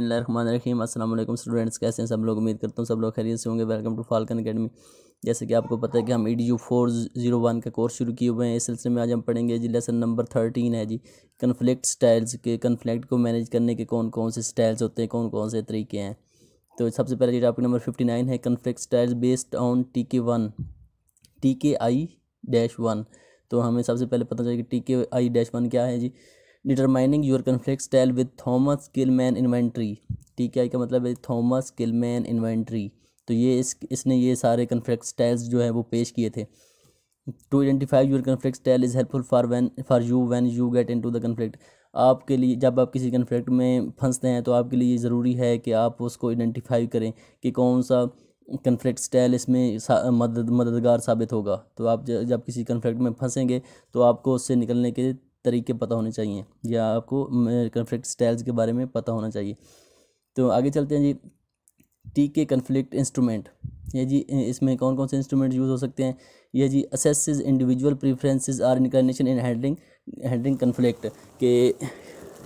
रहीम, अस्सलाम स्टूडेंट्स, कैसे हैं सब लोग? उम्मीद करता हूँ सब लोग खैरियत से होंगे। वेलकम टू फाल्कन अकेडमी जैसे कि आपको पता है कि हम E D U four zero one का कोर्स शुरू किए हुए हैं। इस सिलसिले में आज हम पढ़ेंगे जी लेसन नंबर थर्टीन है जी। कन्फ्लिक्ट स्टाइल्स के कन्फ्लिक्ट को मैनेज करने के कौन कौन से स्टाइल्स होते हैं कौन कौन से तरीके हैं। तो सबसे पहले जी टॉपिक नंबर फिफ्टी नाइन है conflict styles based on T K one T K I dash one तो हमें सबसे पहले पता चले कि T K I dash one क्या है जी। Determining your conflict style with Thomas Kilmann inventory T K I का मतलब है थॉमस किलमैन इन्वेंट्री तो ये इस, इसने ये सारे कन्फ्लिक्ट स्टाइल्स जो है वो पेश किए थे। To identify your conflict style is helpful for when for you when you get into the conflict आपके लिए, जब आप किसी कन्फ्लिक्ट में फंसते हैं तो आपके लिए ज़रूरी है कि आप उसको आइडेंटिफाई करें कि कौन सा कन्फ्लिक्ट स्टाइल इसमें मदद, मददगार साबित होगा। तो आप जब किसी कन्फ्लिक्ट में फंसेंगे तो आपको उससे निकलने के तरीके पता होने चाहिए या आपको कन्फ्लिक्ट स्टाइल्स के बारे में पता होना चाहिए। तो आगे चलते हैं जी। टी के कन्फ्लिक्ट इंस्ट्रूमेंट ये जी इसमें कौन कौन से इंस्ट्रूमेंट यूज़ हो सकते हैं? ये जी assesses individual preferences or inclination in handling handling conflict के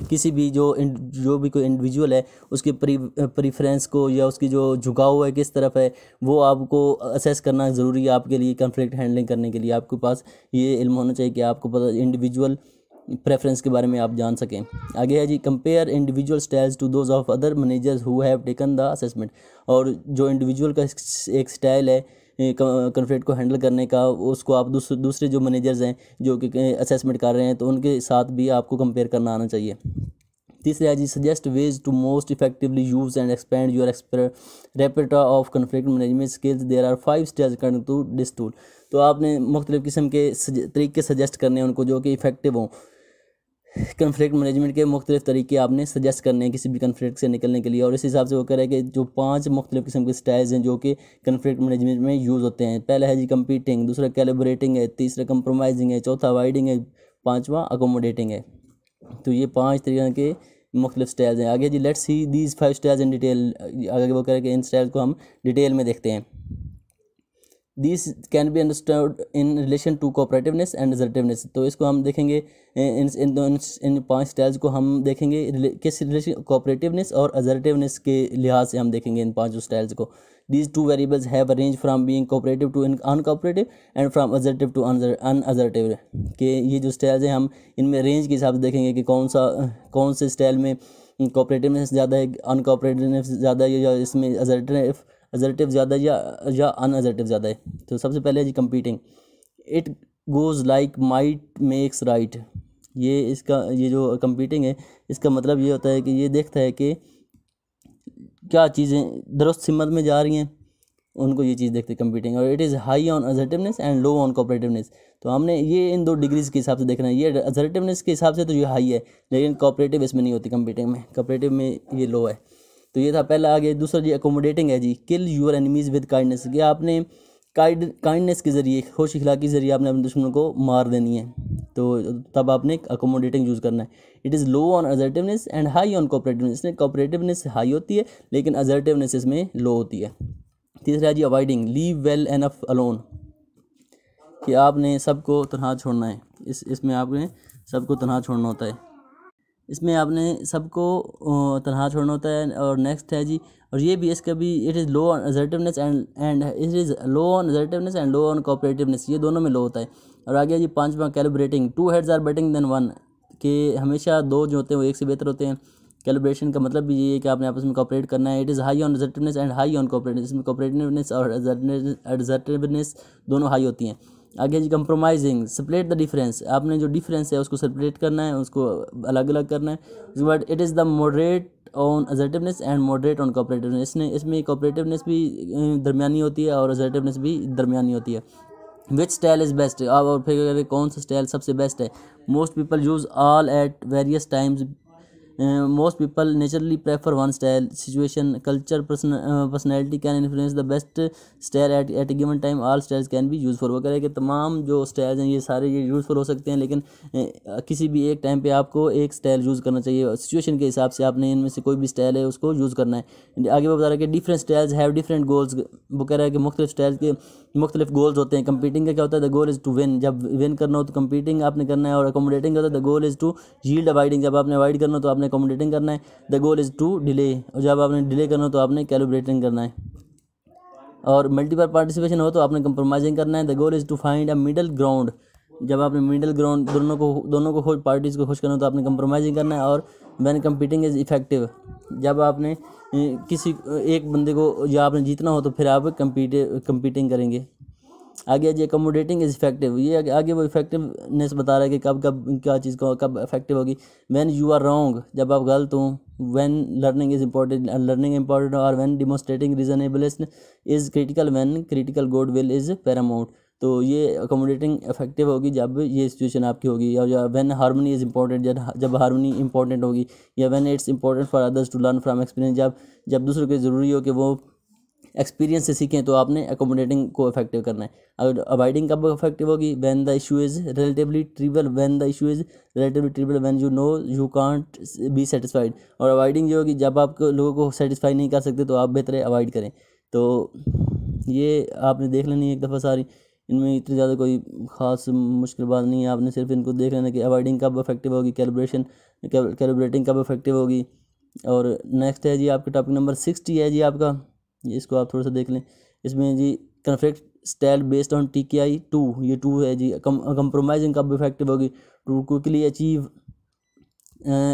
किसी भी जो जो भी कोई इंडिविजुअल है, उसके प्रीफ्रेंस को या उसकी जो झुकाव है किस तरफ़ है, वो आपको असेस करना ज़रूरी है आपके लिए कन्फ्लिक्ट हैंडलिंग करने के लिए। आपके पास ये इल्म होना चाहिए कि आपको पता इंडिविजुअल प्रेफरेंस के बारे में आप जान सकें। आगे है जी compare individual styles to those of other managers who have taken the assessment और जो इंडिविजुअल का एक स्टाइल है कन्फ्लिक्ट को हैंडल करने का, उसको आप दूसरे दूसरे जो मैनेजर्स हैं, जो कि असेसमेंट कर रहे हैं तो उनके साथ भी आपको कंपेयर करना आना चाहिए। तीसरा है जी suggest ways to most effectively use and expand your repertoire of conflict management skills there are five stage to this tool तो आपने मुख्तलिफ़ किस्म के तरीके सजेस्ट करने हैं उनको जो कि इफ़ेक्टिव हों। कन्फ्लिक्ट मैनेजमेंट के मुख्तलिफ़ तरीके आपने सजेस्ट करने हैं किसी भी कन्फ्लिक्ट से निकलने के लिए। और इस हिसाब से वो हैं कि जो पाँच मुख्तलिफ़ किस्म के स्टाइल्स हैं जो कि कन्फ्लिक्ट मैनेजमेंट में यूज़ होते हैं। पहला है जी कंपीटिंग दूसरा कैलिब्रेटिंग है, तीसरा कंप्रोमाइजिंग है, चौथा अवॉइडिंग है, पाँचवा अकोमोडेटिंग है। तो ये पाँच तरीके के मुख्तलिफ़ स्टाइल्स हैं। आगे जी let's see these five styles in detail आगे वो हैं कि इन स्टाइल को हम डिटेल में देखते हैं। This can be understand in relation to cooperativeness and assertiveness तो इसको हम देखेंगे इन इन इन, पाँच स्टाइल्स को हम देखेंगे किस रिलेशन कोऑपरेटिवनेस और असर्टिवनेस के लिहाज से हम देखेंगे इन पाँचों स्टाइल्स को। These two variables have range from being cooperative to uncooperative and from assertive to unassertive के ये जो स्टाइल्स हैं हम इनमें रेंज के हिसाब से देखेंगे कि कौन सा कौन से स्टाइल में कोऑपरेटिवनेस ज़्यादा है अनकोऑपरेटिवनेस ज़्यादा है या इसमें असर्टिव अजर्टिव ज़्यादा या या अनअजर्टिव ज़्यादा है। तो सबसे पहले है जी competing it goes like might makes right ये इसका, ये जो कम्पीटिंग है, इसका मतलब ये होता है कि ये देखता है कि क्या चीज़ें दुरुस्त सिमत में जा रही हैं। उनको ये चीज़ देखते हैं कम्पीटिंग और it is high on assertiveness and low on cooperativeness तो हमने ये इन दो डिग्रीज के हिसाब से देखना है। ये अजर्टिवनेस के हिसाब से तो ये हाई है, लेकिन कॉपरेटिव इसमें नहीं होती कम्पीटिंग में। कॉपरेटिव में ये लो है। तो ये था पहला, आगे दूसरा जी अकोमोडेटिंग है जी। Kill your enemies with kindness कि आपने काइंड काइंडनेस के ज़रिए खुश के ज़रिए आपने अपने दुश्मन को मार देनी है। तो तब आपने अकोमोडेटिंग यूज़ करना है। It is low on assertiveness and high on cooperativeness इसमें कोऑपरेटिवनेस हाई होती है, लेकिन अजर्टिवनेस इसमें लो होती है। तीसरा जी avoiding leave well enough alone कि आपने सबको तनहा छोड़ना है। इस, इसमें आपने सबको तनहा छोड़ना होता है। इसमें आपने सबको तनहा छोड़ना होता है और नेक्स्ट है जी, और ये भी इसका भी it is low on assertiveness and and it is low on assertiveness and low on cooperativeness ये दोनों में लो होता है। और आगे जी पाँचवा collaborating two heads are better than one के हमेशा दो जो होते हैं वो एक से बेहतर होते हैं। कैलिब्रेशन का मतलब भी ये है कि आपने आपस में कॉपरेट करना है। It is high on assertiveness and high on cooperative इसमें कॉपरेटिवनेस और असर्टिवनेस दोनों हाई होती हैं। आगे जी कंप्रोमाइजिंग सेपरेट द डिफरेंस आपने जो डिफरेंस है, उसको सेपरेट करना है, उसको अलग अलग करना है। उसके बाद it is the moderate on assertiveness and moderate on cooperativeness इसने, इसमें कॉपरेटिवनेस भी दरमियानी होती है और अजर्टिवनेस भी दरमियानी होती है। विच स्टाइल इज़ बेस्ट और फिर कौन सा स्टाइल सबसे बेस्ट है? Most people use all at various times most people naturally prefer one style situation culture person uh, personality can influence the best style at, at a given time. All styles वो कह कि तमाम जो styles हैं ये सारे ये useful हो सकते हैं लेकिन किसी भी एक टाइम पे आपको एक स्टाइल यूज़ करना चाहिए। सिचुएशन के हिसाब से आपने इनमें से कोई भी स्टाइल है उसको यूज़ करना है। आगे वो बता रहा है कि different styles have different goals वो कह रहा है कि मुख्तलिफ़ स्टाइल के मुख्तलिफ़ गोल्स होते हैं। कंपीटिंग का क्या होता है? The goal is to win जब विन करना हो तो कंपीटिंग आपने करना है और अकोमोडेटिंग होता है the goal is to yield avoiding जब आपने अवॉइड करना हो तो आपने आपने अकोमोडेटिंग करना है। The goal is to delay जब आपने डिले करना हो तो आपने कैलिब्रेटिंग करना है। और मल्टीपल पार्टिसिपेशन हो तो आपने कंप्रोमाइजिंग करना है। The goal is to find a middle ground जब आपने मिडल ग्राउंड दोनों को दोनों को खुश पार्टीज़ को खुश करना हो तो आपने कंप्रोमाइजिंग करना है। और वैन कम्पीटिंग इज़ इफ़ेक्टिव जब आपने किसी एक बंदे को, या आपने जीतना हो तो फिर आप कम्पीट कम्पीटिंग करेंगे। आगे जी अकोमोडेटिंग इज़ इफ़ेक्टिव ये आगे वो इफेक्टिवनेस बता रहा है कि कब कब क्या चीज़ को कब इफ़ेक्टिव होगी। वैन यू आर रॉन्ग जब आप गलत हो when learning is important learning important और when demonstrating reasonableness is critical when critical goodwill is paramount तो ये अकोमोडेटिंग इफ़ेक्टिव होगी जब ये सिचुएशन आपकी होगी और वैन हारमोनी इज़ इंपॉर्टेंट जब हारमोनी इंपॉर्टेंट होगी, या when it's important for others to learn from experience जब जब दूसरों के ज़रूरी हो कि वो एक्सपीरियंस से सीखें तो आपने अकोमोडेटिंग को इफ़ेक्टिव करना है। अगर अवॉइडिंग कब इफ़ेक्टिव होगी? When the issue is relatively trivial when the issue is relatively trivial when you know you can't be satisfied और अवॉइडिंग जो होगी, जब आप लोगों को सेटिस्फाई नहीं कर सकते तो आप बेहतर अवॉइड करें। तो ये आपने देख लेनी है एक दफ़ा सारी। इनमें इतनी ज़्यादा कोई ख़ास मुश्किल बात नहीं है। आपने सिर्फ़ इनको देख लेना कि अवॉइडिंग कब इफ़ेक्टिव होगी कैलिब्रेशन कैलिब्रेटिंग कब इफ़ेक्टिव होगी। और नेक्स्ट है जी आपका टॉपिक नंबर सिक्सटी है जी आपका। इसको आप थोड़ा सा देख लें। इसमें जी conflict style based on T K I two ये टू है जी। कंप्रोमाइजिंग कब इफ़ेक्टिव होगी? To quickly achieve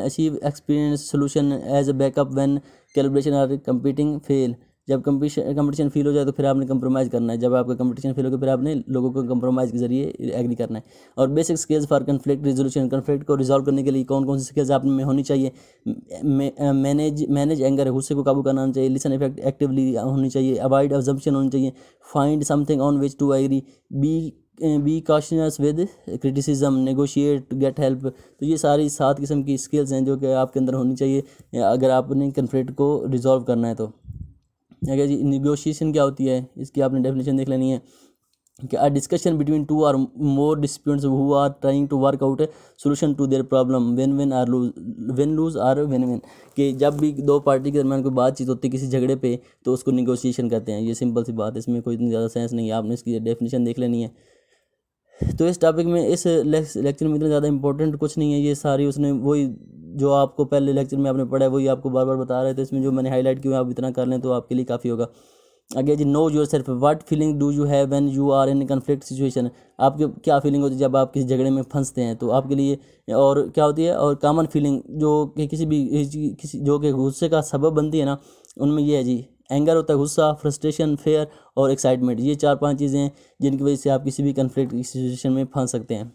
achieve experience solution as a backup when calculation are competing fail जब कंपटीशन फील हो जाए तो फिर आपने कंप्रोमाइज़ करना है। जब आपका कंपटीशन फील हो फिर आपने लोगों को कंप्रोमाइज़ के ज़रिए एग्री करना है। और basic skills for conflict resolution conflict को रिजॉल्व करने के लिए कौन कौन सी स्किल्स आप में होनी चाहिए? मैनेज मैनेज एंगर है गुस्से को काबू करना होना चाहिए। लिसन इफ़ेक्ट एक्टिवली होनी चाहिए। अवॉइड अजम्पशन होनी चाहिए। Find something on which to agree be be cautious with criticism negotiate get help तो ये सारी सात किस्म की स्किल्स हैं जो कि आपके अंदर होनी चाहिए। अगर आपने कन्फ्लिक्ट को रिजॉल्व करना है तो। अगर जी निगोशिएशन क्या होती है? इसकी आपने डेफिनेशन देख लेनी है कि a discussion between two or more disputes who are trying to work out solution to their problem win win or lose win lose or win win कि जब भी दो पार्टी के दरमियान कोई बातचीत होती है किसी झगड़े पे तो उसको निगोशिएशन कहते हैं। ये सिंपल सी बात है, इसमें कोई इतनी ज़्यादा सेंस नहीं है। आपने इसकी डेफिनेशन देख लेनी है। तो इस टॉपिक में इस लेक्चर में इतना ज़्यादा इंपॉर्टेंट कुछ नहीं है। ये सारी उसने वही जो आपको पहले लेक्चर में आपने पढ़ा है, वही आपको बार बार बता रहे थे, इसमें जो मैंने हाईलाइट किया, आप इतना कर लें तो आपके लिए काफ़ी होगा। अगे जी know yourself what feeling do you have when you are in conflict situation आपके क्या फीलिंग होती है जब आप किसी झगड़े में फंसते हैं? तो आपके लिए और क्या होती है? और कॉमन फीलिंग जो कि किसी भी, किसी, जो कि गुस्से का सबब बनती है ना, उनमें ये है जी एंगर होता है, गुस्सा फ्रस्ट्रेशन फेयर और एक्साइटमेंट ये चार पाँच चीज़ें हैं जिनकी वजह से आप किसी भी कन्फ्लिक्ट सिचुएशन में फंस सकते हैं।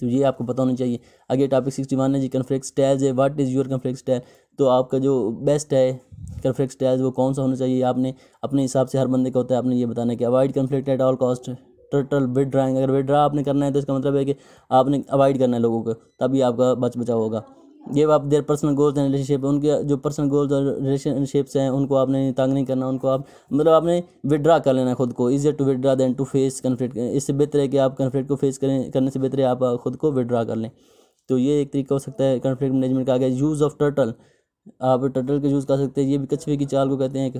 तो ये आपको पता होना चाहिए। आगे टॉपिक सिक्सटी वन है, जी कन्फ्लिक्स स्टाइल्स है what is your conflicts style तो आपका जो बेस्ट है कन्फ्लिक्स स्टाइल्स वो कौन सा होना चाहिए? आपने अपने हिसाब से हर बंदे का होता है, आपने ये बताना कि avoid conflict at all cost total withdrawing अगर विद आपने करना है तो इसका मतलब है कि आपने अवॉइड करना है लोगों को, तभी आपका बच बचाव होगा। ये आप their personal goals and relationship उनके जो पर्सनल गोल्स और रिलेशनशिप्स हैं, उनको आपने तंग नहीं करना, उनको आप मतलब आपने विड्रा कर लेना खुद को। Easier to withdraw than to face conflict इससे बेहतर है कि आप कन्फ्लिक्ट को फेस करें, करने से बेहतर है आप, खुद को विड्रा कर लें। तो ये एक तरीका हो सकता है कन्फ्लिक्ट मैनेजमेंट का। आगे यूज़ ऑफ़ टर्टल आप टर्टल का यूज़ कर सकते हैं। ये भी कछुए की चाल को कहते हैं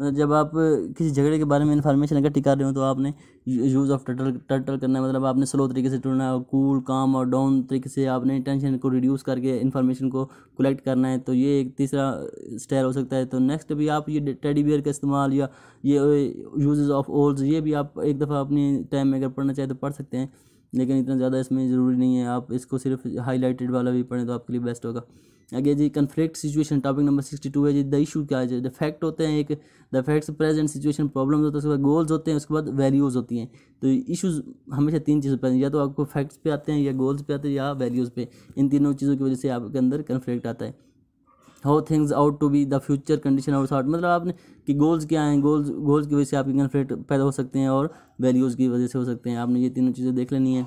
जब आप किसी झगड़े के बारे में इन्फॉर्मेशन अगर टिका रहे हो तो आपने यूज़ ऑफ़ टर्टल टर्टल करना है। मतलब आपने स्लो तरीके से टूटना है कूल काम और डाउन तरीके से आपने टेंशन को रिड्यूस करके इन्फॉर्मेशन को कलेक्ट करना है तो ये एक तीसरा स्टाइल हो सकता है। तो नेक्स्ट भी आप ये टेडी बियर का इस्तेमाल या ये यूज़ ऑफ़ ओल्स ये भी आप एक दफ़ा अपनी टाइम में अगर पढ़ना चाहें तो पढ़ सकते हैं, लेकिन इतना ज़्यादा इसमें ज़रूरी नहीं है। आप इसको सिर्फ़ हाईलाइटेड वाला भी पढ़ें तो आपके लिए बेस्ट होगा। आगे जी conflict situation topic number sixty two है जी। द इशू क्या है द फैक्ट होते हैं एक the facts present situation problems होते हैं, उसके बाद गोल्स होते हैं, उसके बाद वैल्यूज़ होती हैं। तो इशूज़ हमेशा तीन चीज़ों पर या तो आपको फैक्ट्स पे आते हैं या गोल्स पे आते हैं या वैल्यूज़ पे। इन तीनों चीज़ों की वजह से आपके अंदर कन्फ्लिक्ट आता है। How things ought to be the future condition ought ought मतलब आपने कि गोल्स क्या हैं? गोल्स गोल्स की वजह से आपके कन्फ्लिक्ट पैदा हो सकते हैं और वैल्यूज़ की वजह से हो सकते हैं। आपने ये तीनों चीज़ें देख लेनी है।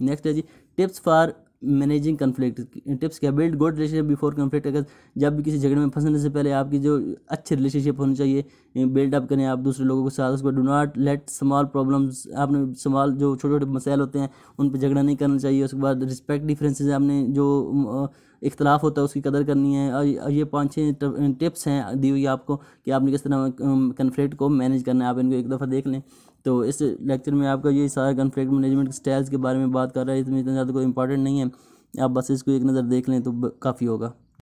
नेक्स्ट है जी tips for managing conflict tips क्या? Build good relationship before conflict अगर जब भी किसी झगड़े में फंसने से पहले आपकी जो अच्छे रिलेशनशिप होनी चाहिए बिल्ड अप करें आप दूसरे लोगों के साथ, उसको do not let small problems आपने स्मॉल जो छोटे छोटे मसाइल होते हैं, उन पर झगड़ा नहीं करना चाहिए, उसके बाद रिस्पेक्ट डिफरेंसेज आपने जो इख्तलाफ होता है उसकी कदर करनी है, और ये पाँच छः टिप्स हैं दी हुई आपको कि आपने किस तरह कन्फ्लिक्ट को मैनेज करना है, आप इनको एक दफ़ा देख लें। तो इस लेक्चर में आपका ये सारा कन्फ्लिक्ट मैनेजमेंट स्टाइल्स के बारे में बात कर रहा है, इसमें इतना ज़्यादा कोई इंपॉर्टेंट नहीं है। आप बस इसको एक नज़र देख लें तो काफ़ी होगा।